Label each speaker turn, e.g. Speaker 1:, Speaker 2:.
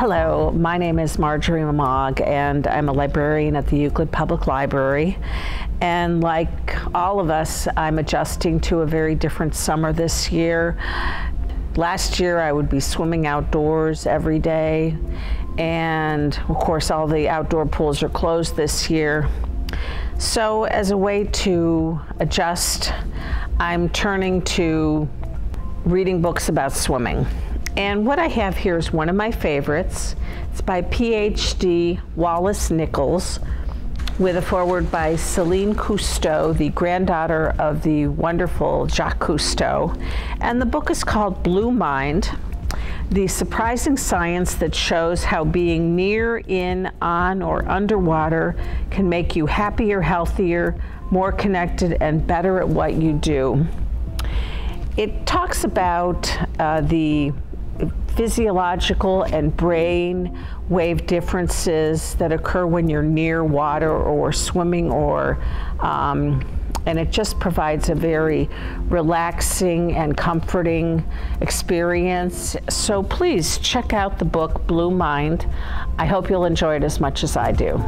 Speaker 1: Hello, my name is Marjory Mogg, and I'm a librarian at the Euclid Public Library. And like all of us, I'm adjusting to a very different summer this year. Last year, I would be swimming outdoors every day, and of course, all the outdoor pools are closed this year. So, as a way to adjust, I'm turning to reading books about swimming. And what I have here is one of my favorites. It's by PhD Wallace Nichols with a foreword by Celine Cousteau, the granddaughter of the wonderful Jacques Cousteau. And the book is called Blue Mind The Surprising Science That Shows How Being Near, In, On, or Underwater Can Make You Happier, Healthier, More Connected, and Better at What You Do. It talks about uh, the physiological and brain wave differences that occur when you're near water or swimming or um, and it just provides a very relaxing and comforting experience. So please check out the book Blue Mind. I hope you'll enjoy it as much as I do.